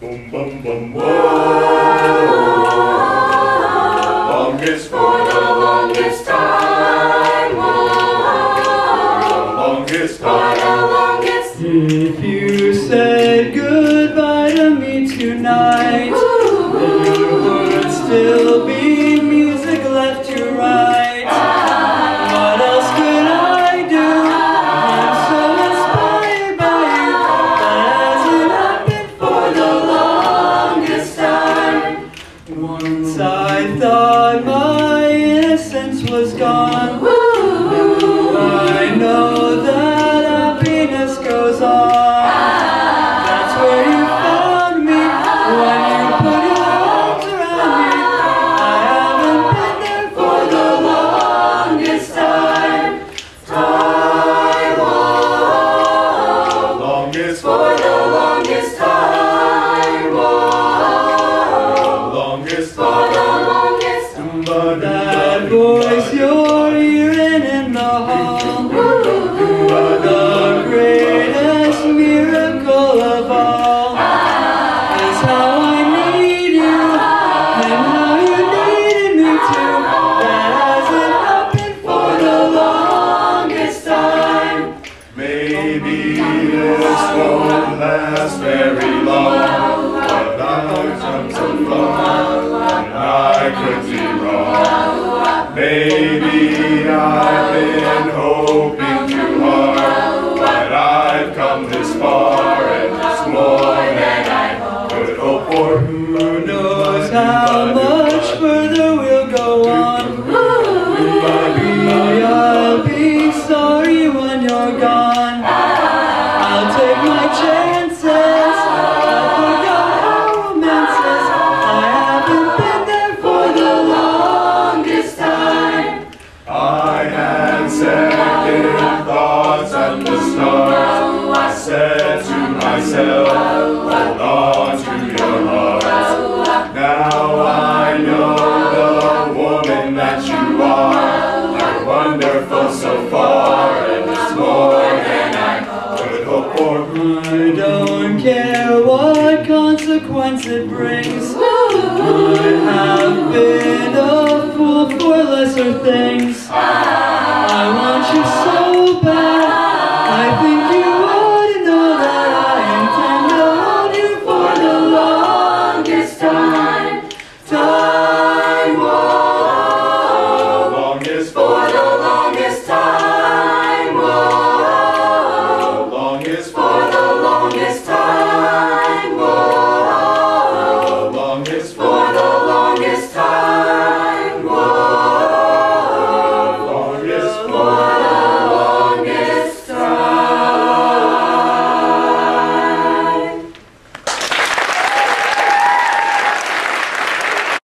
Boom, boom, boom, whoa. Longest for the longest time. Longest for the longest. If you said goodbye to me tonight, there would still thought my innocence was gone. This won't last very long, but I've come so far, and I could be wrong. Maybe I've been hoping too hard, but I've come this far, and it's more than I could hope oh, for. Who knows how hold on to your heart. Now I know the woman that you are. You're wonderful so far, and it's more than I could hope for. I don't care what consequence it brings. I have been a fool for lesser things.